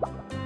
了。